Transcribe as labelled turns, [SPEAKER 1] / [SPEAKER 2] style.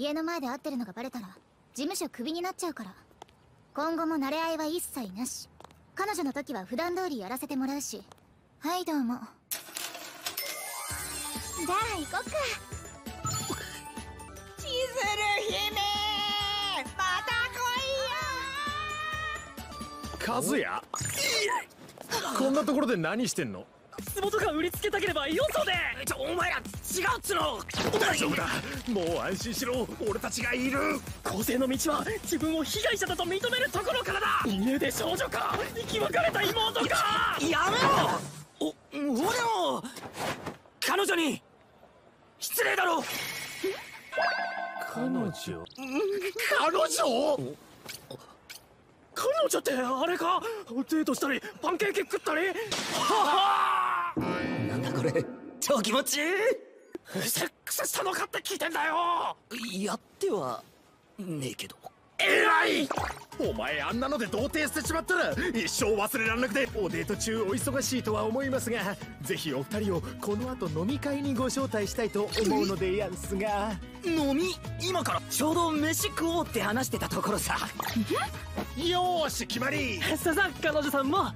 [SPEAKER 1] 家の前で会ってるのがバレたら事務所クビになっちゃうから。今後も慣れ合いは一切なし。彼女の時は普段通りやらせてもらうし。はいどうも。じゃあ行こっか。
[SPEAKER 2] 千鶴姫また
[SPEAKER 3] 和也？こんなところで何してんの？
[SPEAKER 4] 壺とか売りつけたければよそで。
[SPEAKER 2] ちょお前ら違うっつの。
[SPEAKER 3] 大丈夫だ。もう安心しろ。俺たちがいる。
[SPEAKER 4] 公正の道は自分を被害者だと認めるところからだ。家出少女か。生き別れた妹か。
[SPEAKER 2] やめろ。お俺も彼女に。失礼だろ。
[SPEAKER 3] 彼女？
[SPEAKER 2] 彼女？
[SPEAKER 4] 彼女ってあれか？デートしたりパンケーキ食ったり？は。
[SPEAKER 2] なんだこれ。超気持ちいい
[SPEAKER 4] セックスしたのかって聞いてんだよ！
[SPEAKER 2] やってはねえけど。
[SPEAKER 3] 偉い！お前あんなので童貞捨てちまったら一生忘れられなくておデート中お忙しいとは思いますがぜひお二人をこの後飲み会にご招待したいと思うのでやんすが。
[SPEAKER 2] 飲み？今から？ちょうど飯食おうって話してたところさ。
[SPEAKER 3] よーし決まり！
[SPEAKER 4] ささ彼女さんも